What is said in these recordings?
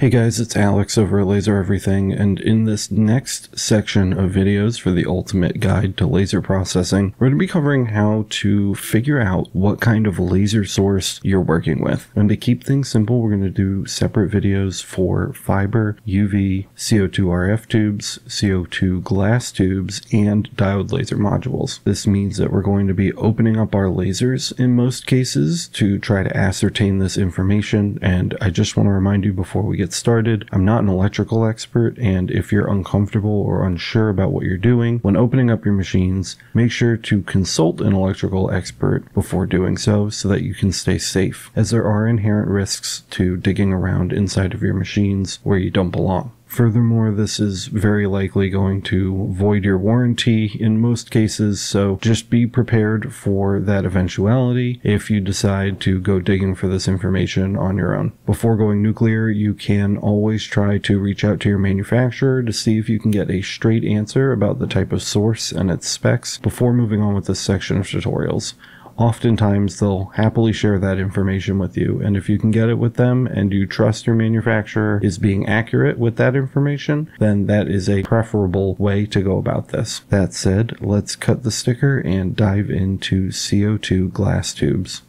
Hey guys, it's Alex over at Laser Everything, and in this next section of videos for the ultimate guide to laser processing, we're going to be covering how to figure out what kind of laser source you're working with. And to keep things simple, we're going to do separate videos for fiber, UV, CO2 RF tubes, CO2 glass tubes, and diode laser modules. This means that we're going to be opening up our lasers in most cases to try to ascertain this information, and I just want to remind you before we get get started. I'm not an electrical expert, and if you're uncomfortable or unsure about what you're doing when opening up your machines, make sure to consult an electrical expert before doing so so that you can stay safe, as there are inherent risks to digging around inside of your machines where you don't belong. Furthermore, this is very likely going to void your warranty in most cases, so just be prepared for that eventuality if you decide to go digging for this information on your own. Before going nuclear, you can always try to reach out to your manufacturer to see if you can get a straight answer about the type of source and its specs before moving on with this section of tutorials oftentimes they'll happily share that information with you. And if you can get it with them and you trust your manufacturer is being accurate with that information, then that is a preferable way to go about this. That said, let's cut the sticker and dive into CO2 glass tubes.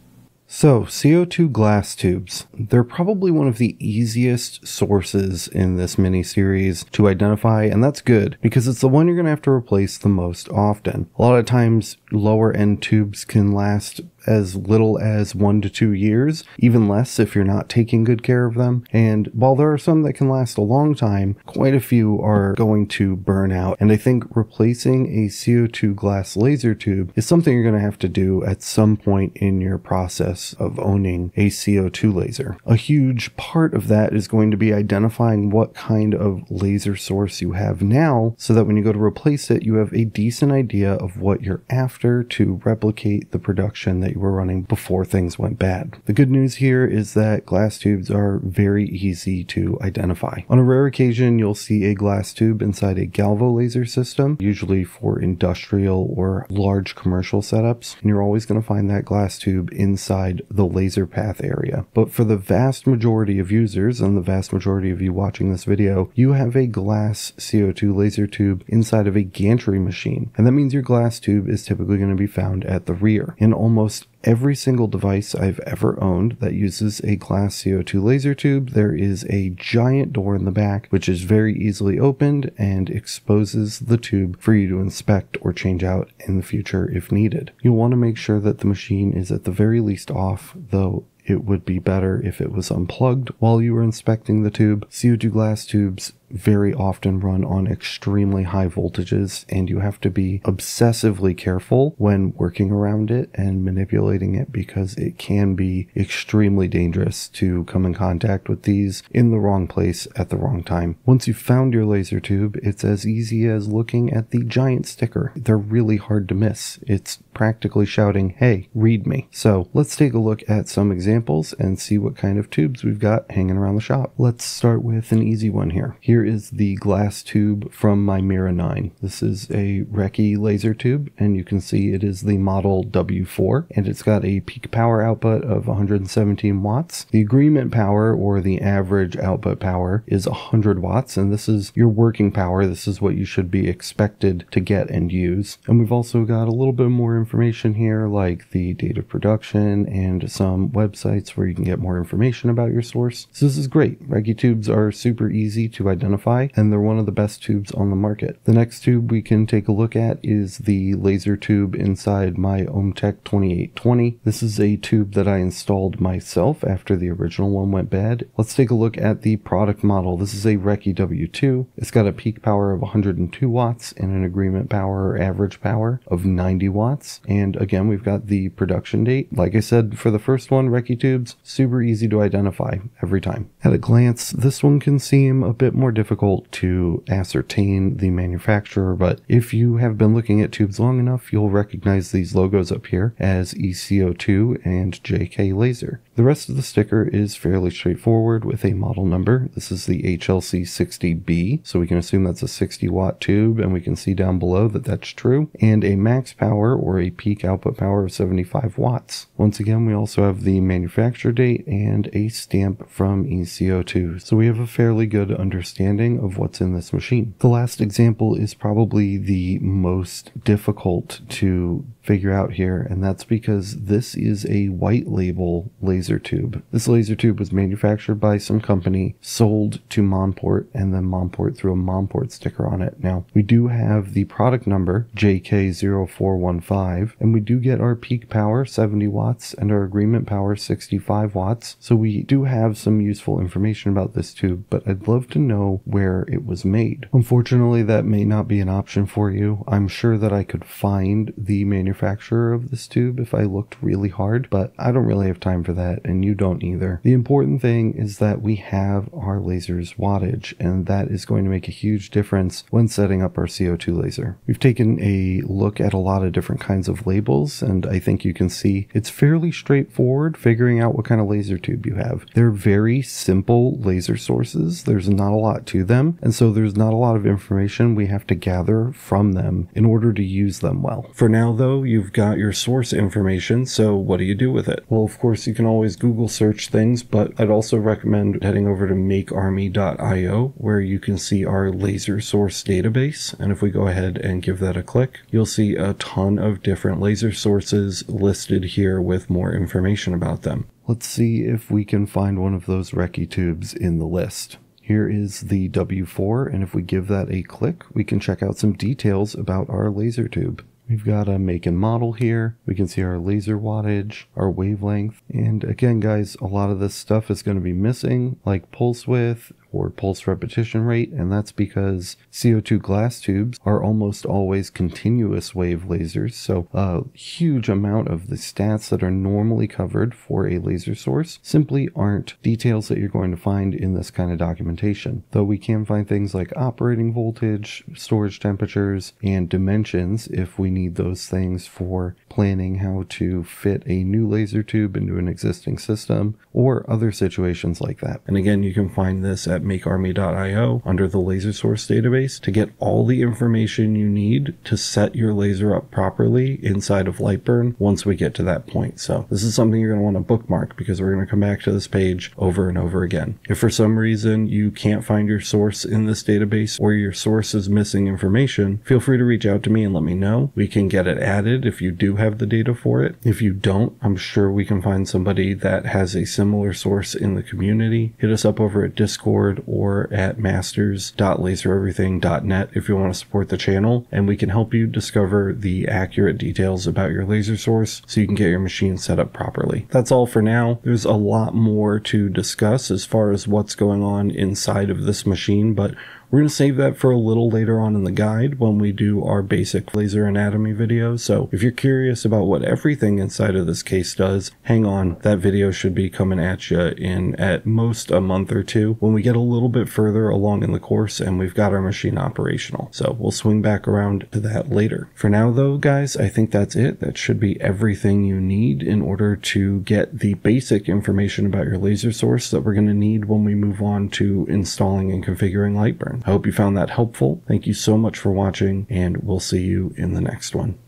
So, CO2 glass tubes. They're probably one of the easiest sources in this mini series to identify, and that's good because it's the one you're going to have to replace the most often. A lot of times, lower end tubes can last as little as one to two years, even less if you're not taking good care of them. And while there are some that can last a long time, quite a few are going to burn out. And I think replacing a CO2 glass laser tube is something you're going to have to do at some point in your process of owning a CO2 laser. A huge part of that is going to be identifying what kind of laser source you have now so that when you go to replace it, you have a decent idea of what you're after to replicate the production that that you were running before things went bad. The good news here is that glass tubes are very easy to identify. On a rare occasion, you'll see a glass tube inside a galvo laser system, usually for industrial or large commercial setups, and you're always going to find that glass tube inside the laser path area. But for the vast majority of users and the vast majority of you watching this video, you have a glass CO2 laser tube inside of a gantry machine, and that means your glass tube is typically going to be found at the rear. In almost every single device I've ever owned that uses a glass CO2 laser tube, there is a giant door in the back which is very easily opened and exposes the tube for you to inspect or change out in the future if needed. You'll want to make sure that the machine is at the very least off, though it would be better if it was unplugged while you were inspecting the tube. CO2 glass tubes very often run on extremely high voltages and you have to be obsessively careful when working around it and manipulating it because it can be extremely dangerous to come in contact with these in the wrong place at the wrong time. Once you've found your laser tube, it's as easy as looking at the giant sticker. They're really hard to miss. It's practically shouting, hey, read me. So let's take a look at some examples and see what kind of tubes we've got hanging around the shop. Let's start with an easy one here. Here is the glass tube from my Mira 9. This is a Reci laser tube and you can see it is the model W4 and it's got a peak power output of 117 watts. The agreement power or the average output power is 100 watts and this is your working power. This is what you should be expected to get and use. And we've also got a little bit more information here like the date of production and some websites where you can get more information about your source. So this is great. Reci tubes are super easy to identify and they're one of the best tubes on the market. The next tube we can take a look at is the laser tube inside my OMTech 2820. This is a tube that I installed myself after the original one went bad. Let's take a look at the product model. This is a Reci W2. It's got a peak power of 102 watts and an agreement power or average power of 90 watts. And again, we've got the production date. Like I said, for the first one, Reci Tubes, super easy to identify every time. At a glance, this one can seem a bit more difficult to ascertain the manufacturer, but if you have been looking at tubes long enough, you'll recognize these logos up here as ECO2 and JK Laser. The rest of the sticker is fairly straightforward with a model number. This is the HLC 60B, so we can assume that's a 60 watt tube, and we can see down below that that's true, and a max power or a peak output power of 75 watts. Once again, we also have the manufacture date and a stamp from ECO2, so we have a fairly good understanding of what's in this machine. The last example is probably the most difficult to figure out here, and that's because this is a white label laser tube. This laser tube was manufactured by some company, sold to Monport, and then Monport threw a Monport sticker on it. Now, we do have the product number, JK0415, and we do get our peak power, 70 watts, and our agreement power, 65 watts. So we do have some useful information about this tube, but I'd love to know where it was made. Unfortunately, that may not be an option for you. I'm sure that I could find the manufacturer of this tube if I looked really hard, but I don't really have time for that, and you don't either. The important thing is that we have our laser's wattage, and that is going to make a huge difference when setting up our CO2 laser. We've taken a look at a lot of different kinds of labels, and I think you can see it's fairly straightforward figuring out what kind of laser tube you have. They're very simple laser sources. There's not a lot to them, and so there's not a lot of information we have to gather from them in order to use them well. For now, though, you've got your source information, so what do you do with it? Well, of course, you can always Google search things, but I'd also recommend heading over to makearmy.io where you can see our laser source database. And if we go ahead and give that a click, you'll see a ton of different laser sources listed here with more information about them. Let's see if we can find one of those Reci tubes in the list. Here is the W4, and if we give that a click, we can check out some details about our laser tube. We've got a make and model here. We can see our laser wattage, our wavelength. And again, guys, a lot of this stuff is going to be missing, like pulse width, or pulse repetition rate, and that's because CO2 glass tubes are almost always continuous wave lasers, so a huge amount of the stats that are normally covered for a laser source simply aren't details that you're going to find in this kind of documentation. Though we can find things like operating voltage, storage temperatures, and dimensions if we need those things for planning how to fit a new laser tube into an existing system or other situations like that. And again, you can find this at at makearmy.io under the laser source database to get all the information you need to set your laser up properly inside of Lightburn once we get to that point. So this is something you're going to want to bookmark because we're going to come back to this page over and over again. If for some reason you can't find your source in this database or your source is missing information, feel free to reach out to me and let me know. We can get it added if you do have the data for it. If you don't, I'm sure we can find somebody that has a similar source in the community. Hit us up over at Discord Discord or at masters.lasereverything.net if you want to support the channel, and we can help you discover the accurate details about your laser source so you can get your machine set up properly. That's all for now. There's a lot more to discuss as far as what's going on inside of this machine, but we're going to save that for a little later on in the guide when we do our basic laser anatomy video. So if you're curious about what everything inside of this case does, hang on. That video should be coming at you in at most a month or two when we get a little bit further along in the course and we've got our machine operational. So we'll swing back around to that later. For now though, guys, I think that's it. That should be everything you need in order to get the basic information about your laser source that we're going to need when we move on to installing and configuring Lightburn. I hope you found that helpful. Thank you so much for watching, and we'll see you in the next one.